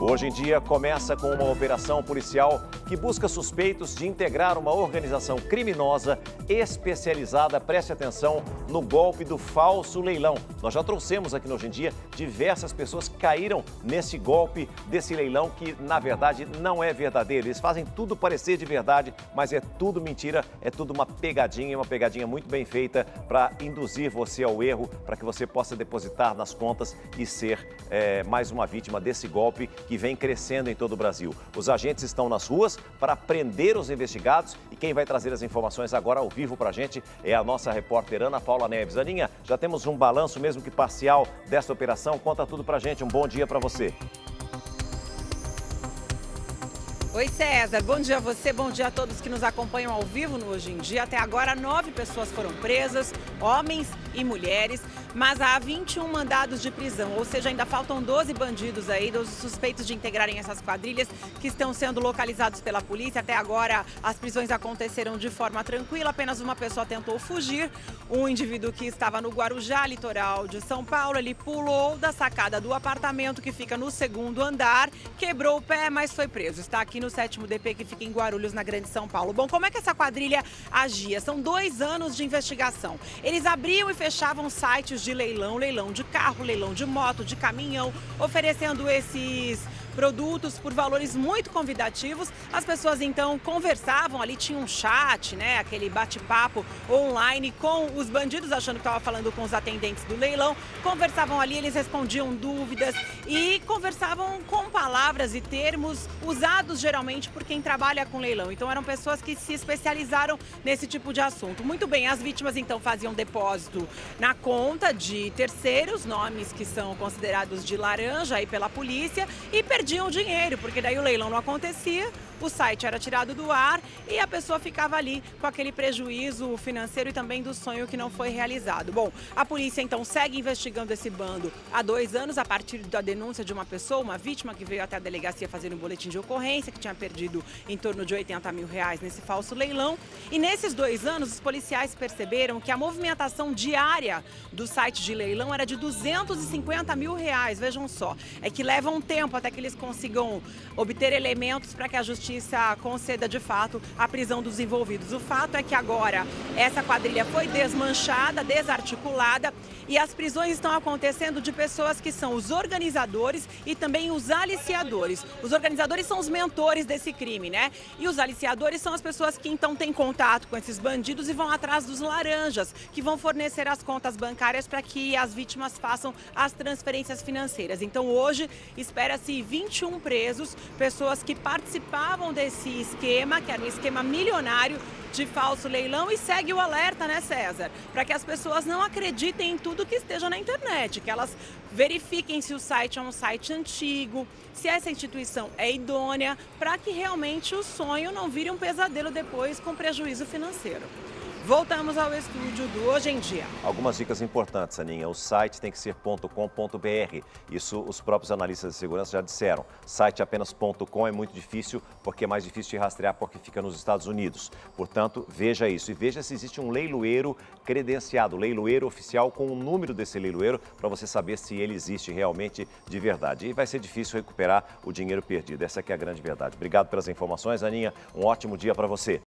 Hoje em dia começa com uma operação policial que busca suspeitos de integrar uma organização criminosa especializada, preste atenção, no golpe do falso leilão. Nós já trouxemos aqui no Hoje em Dia diversas pessoas que caíram nesse golpe desse leilão que na verdade não é verdadeiro. Eles fazem tudo parecer de verdade, mas é tudo mentira, é tudo uma pegadinha, uma pegadinha muito bem feita para induzir você ao erro, para que você possa depositar nas contas e ser é, mais uma vítima desse golpe que vem crescendo em todo o Brasil. Os agentes estão nas ruas para prender os investigados e quem vai trazer as informações agora ao vivo para a gente é a nossa repórter Ana Paula Neves. Aninha, já temos um balanço, mesmo que parcial, dessa operação. Conta tudo para a gente. Um bom dia para você. Oi César, bom dia a você, bom dia a todos que nos acompanham ao vivo no Hoje em Dia. Até agora, nove pessoas foram presas, homens e mulheres, mas há 21 mandados de prisão, ou seja, ainda faltam 12 bandidos aí, 12 suspeitos de integrarem essas quadrilhas que estão sendo localizados pela polícia. Até agora, as prisões aconteceram de forma tranquila, apenas uma pessoa tentou fugir. Um indivíduo que estava no Guarujá, litoral de São Paulo, ele pulou da sacada do apartamento que fica no segundo andar, quebrou o pé, mas foi preso. Está aqui no no sétimo DP que fica em Guarulhos, na Grande São Paulo. Bom, como é que essa quadrilha agia? São dois anos de investigação. Eles abriam e fechavam sites de leilão, leilão de carro, leilão de moto, de caminhão, oferecendo esses produtos por valores muito convidativos. As pessoas então conversavam ali, tinha um chat, né, aquele bate-papo online com os bandidos, achando que estava falando com os atendentes do leilão. Conversavam ali, eles respondiam dúvidas e conversavam com palavras e termos usados geralmente por quem trabalha com leilão. Então eram pessoas que se especializaram nesse tipo de assunto. Muito bem, as vítimas então faziam depósito na conta de terceiros, nomes que são considerados de laranja aí pela polícia e perdiam perdiam dinheiro, porque daí o leilão não acontecia, o site era tirado do ar e a pessoa ficava ali com aquele prejuízo financeiro e também do sonho que não foi realizado. Bom, a polícia então segue investigando esse bando há dois anos a partir da denúncia de uma pessoa, uma vítima que veio até a delegacia fazer um boletim de ocorrência, que tinha perdido em torno de 80 mil reais nesse falso leilão. E nesses dois anos, os policiais perceberam que a movimentação diária do site de leilão era de 250 mil reais. Vejam só, é que leva um tempo até que eles consigam obter elementos para que a justiça conceda de fato a prisão dos envolvidos. O fato é que agora essa quadrilha foi desmanchada, desarticulada e as prisões estão acontecendo de pessoas que são os organizadores e também os aliciadores. Os organizadores são os mentores desse crime, né? E os aliciadores são as pessoas que então têm contato com esses bandidos e vão atrás dos laranjas, que vão fornecer as contas bancárias para que as vítimas façam as transferências financeiras. Então hoje espera-se 21 presos, pessoas que participavam desse esquema, que era um esquema milionário de falso leilão e segue o alerta, né, César? Para que as pessoas não acreditem em tudo que esteja na internet, que elas verifiquem se o site é um site antigo, se essa instituição é idônea, para que realmente o sonho não vire um pesadelo depois com prejuízo financeiro. Voltamos ao estúdio do Hoje em Dia. Algumas dicas importantes, Aninha. O site tem que ser .com.br. Isso os próprios analistas de segurança já disseram. Site apenas .com é muito difícil, porque é mais difícil de rastrear porque fica nos Estados Unidos. Portanto, veja isso. E veja se existe um leiloeiro credenciado, leiloeiro oficial com o número desse leiloeiro, para você saber se ele existe realmente de verdade. E vai ser difícil recuperar o dinheiro perdido. Essa é a grande verdade. Obrigado pelas informações, Aninha. Um ótimo dia para você.